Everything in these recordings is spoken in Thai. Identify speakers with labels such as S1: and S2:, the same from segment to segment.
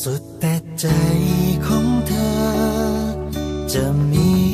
S1: สุดแต่ใจของเธอ จะมี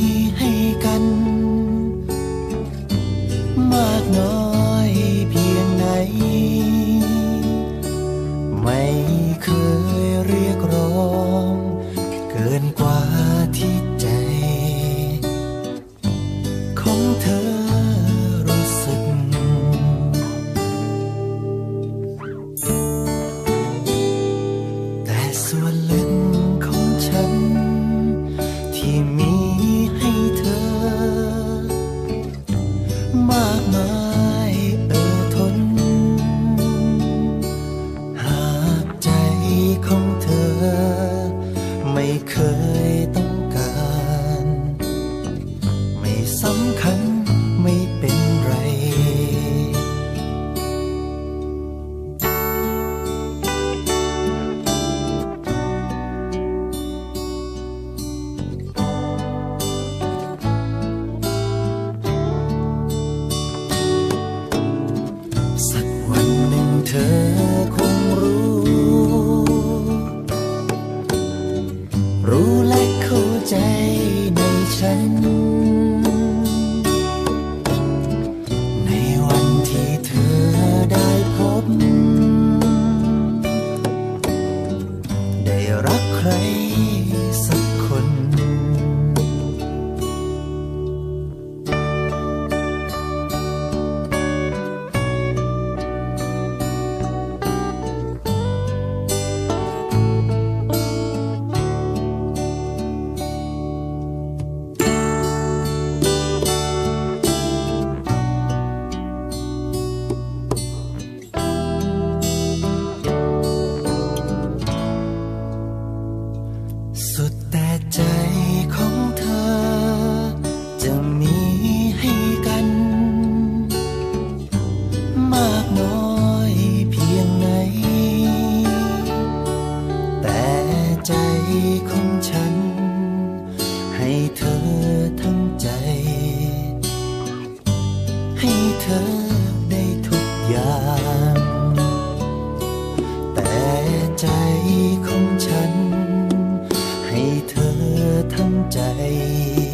S1: ฉัน ในวันที่เธอได้พบ ได้รักใครสัก สุดแต่ใจ ใจ